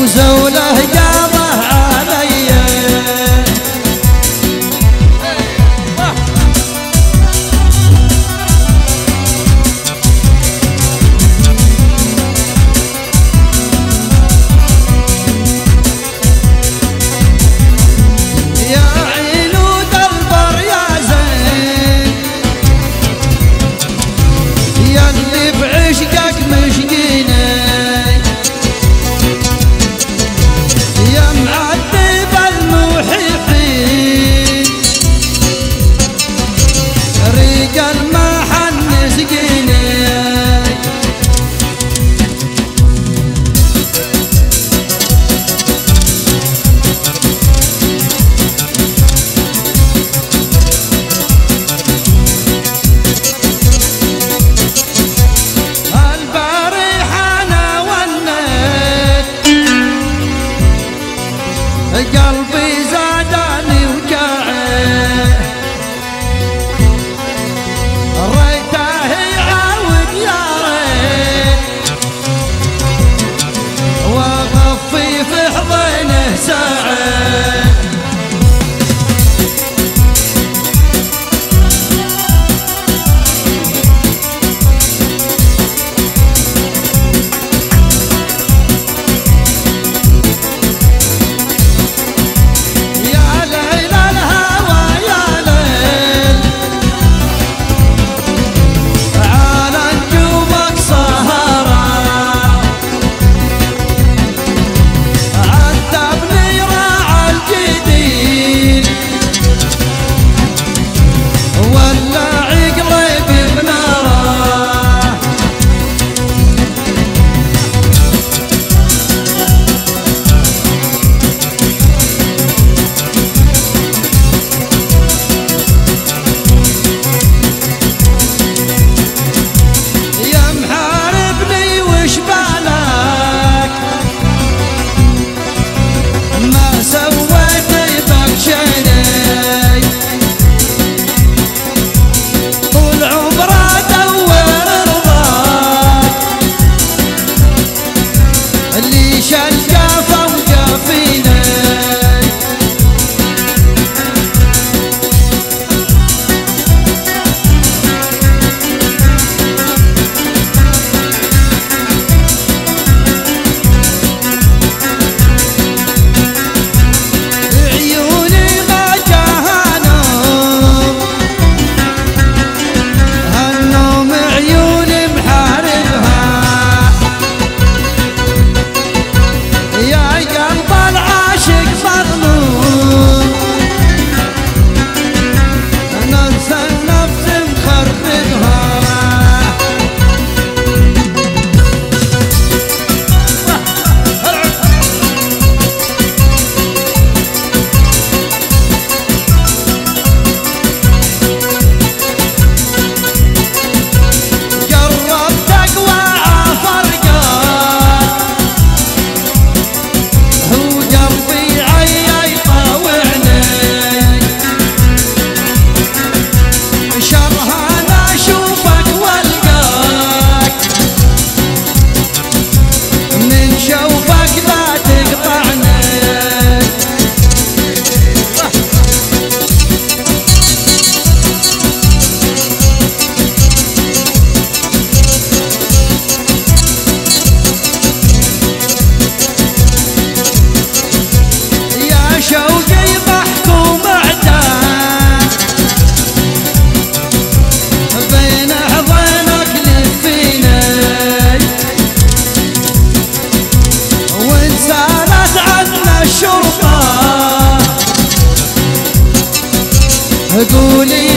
goes on. قلبي زادني هقول